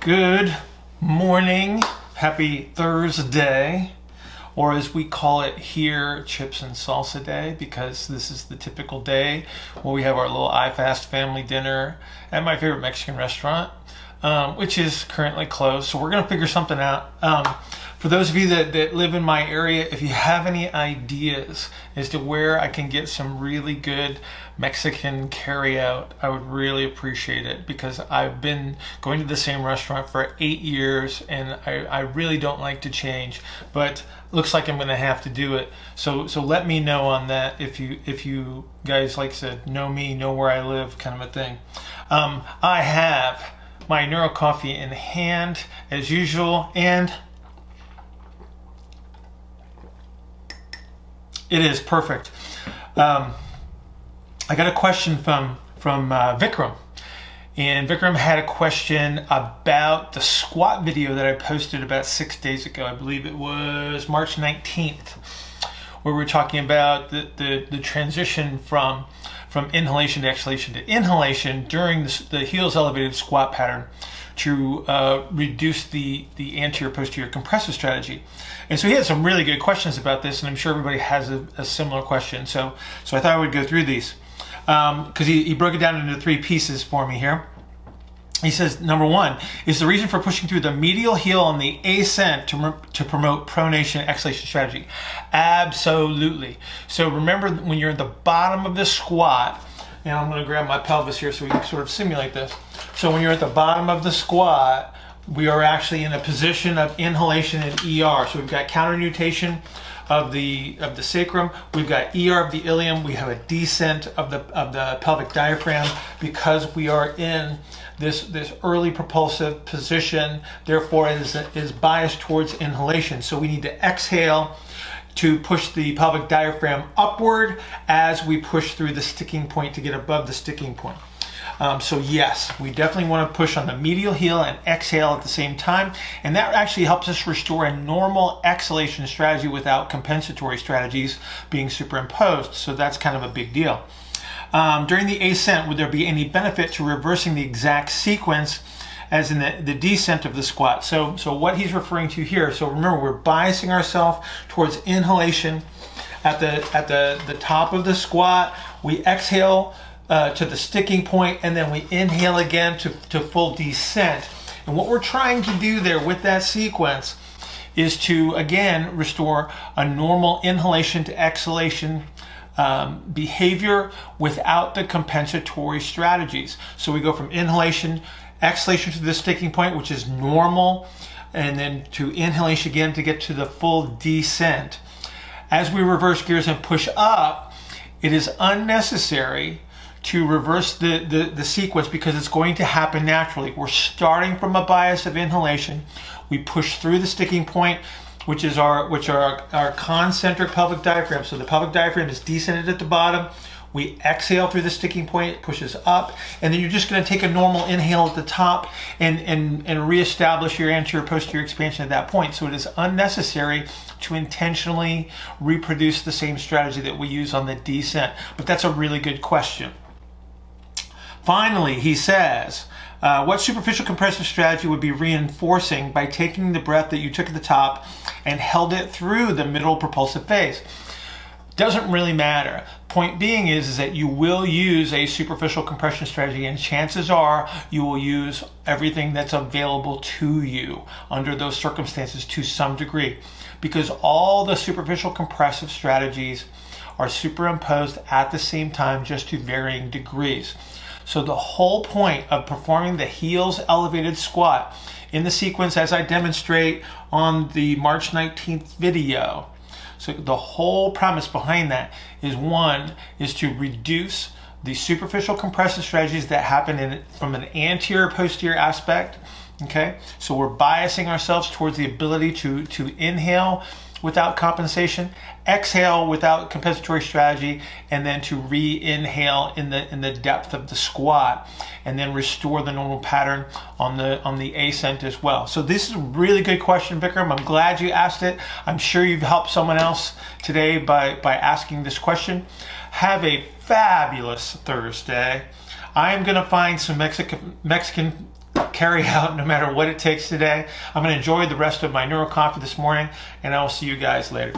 Good morning. Happy Thursday. Or as we call it here, chips and salsa day, because this is the typical day where we have our little iFast family dinner at my favorite Mexican restaurant, um, which is currently closed. So we're going to figure something out. Um, for those of you that, that live in my area, if you have any ideas as to where I can get some really good Mexican carryout, I would really appreciate it because I've been going to the same restaurant for eight years and I, I really don't like to change, but looks like I'm going to have to do it. So so let me know on that if you if you guys like I said know me, know where I live, kind of a thing. Um, I have my Neuro coffee in hand as usual and It is perfect. Um, I got a question from from uh, Vikram, and Vikram had a question about the squat video that I posted about six days ago. I believe it was March 19th, where we are talking about the, the, the transition from from inhalation to exhalation to inhalation during the, the heels elevated squat pattern to uh, reduce the, the anterior posterior compressive strategy. And so he had some really good questions about this, and I'm sure everybody has a, a similar question. So, so I thought I would go through these because um, he, he broke it down into three pieces for me here. He says, number one, is the reason for pushing through the medial heel on the ascent to, to promote pronation exhalation strategy. Absolutely. So remember when you're at the bottom of the squat, and I'm going to grab my pelvis here so we can sort of simulate this. So when you're at the bottom of the squat, we are actually in a position of inhalation and ER. So we've got counternutation of the of the sacrum. We've got ER of the ilium. We have a descent of the of the pelvic diaphragm because we are in this this early propulsive position. Therefore, it is is biased towards inhalation. So we need to exhale to push the pelvic diaphragm upward as we push through the sticking point to get above the sticking point. Um, so yes, we definitely want to push on the medial heel and exhale at the same time. And that actually helps us restore a normal exhalation strategy without compensatory strategies being superimposed. So that's kind of a big deal. Um, during the ascent, would there be any benefit to reversing the exact sequence as in the, the descent of the squat. So, so what he's referring to here, so remember we're biasing ourselves towards inhalation at the, at the, the top of the squat. We exhale uh, to the sticking point and then we inhale again to, to full descent. And what we're trying to do there with that sequence is to again restore a normal inhalation to exhalation um, behavior without the compensatory strategies. So we go from inhalation exhalation to the sticking point, which is normal, and then to inhalation again to get to the full descent. As we reverse gears and push up, it is unnecessary to reverse the, the, the, sequence because it's going to happen naturally. We're starting from a bias of inhalation. We push through the sticking point, which is our which are our, our concentric pelvic diaphragm. So the pelvic diaphragm is descended at the bottom. We exhale through the sticking point, it pushes up, and then you're just going to take a normal inhale at the top and, and, and reestablish your anterior posterior expansion at that point. So it is unnecessary to intentionally reproduce the same strategy that we use on the descent. But that's a really good question. Finally, he says, uh, what superficial compressive strategy would be reinforcing by taking the breath that you took at the top and held it through the middle propulsive phase? Doesn't really matter. Point being is, is that you will use a superficial compression strategy and chances are you will use everything that's available to you under those circumstances to some degree because all the superficial compressive strategies are superimposed at the same time just to varying degrees. So the whole point of performing the heels elevated squat in the sequence as I demonstrate on the March 19th video so the whole premise behind that is one is to reduce the superficial compressive strategies that happen in from an anterior posterior aspect. Okay, so we're biasing ourselves towards the ability to to inhale without compensation, exhale without compensatory strategy, and then to re-inhale in the in the depth of the squat, and then restore the normal pattern on the on the ascent as well. So this is a really good question, Vikram. I'm glad you asked it. I'm sure you've helped someone else today by by asking this question. Have a fabulous Thursday. I am going to find some Mexican Mexican carry out no matter what it takes today. I'm going to enjoy the rest of my neuro coffee this morning, and I will see you guys later.